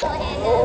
これ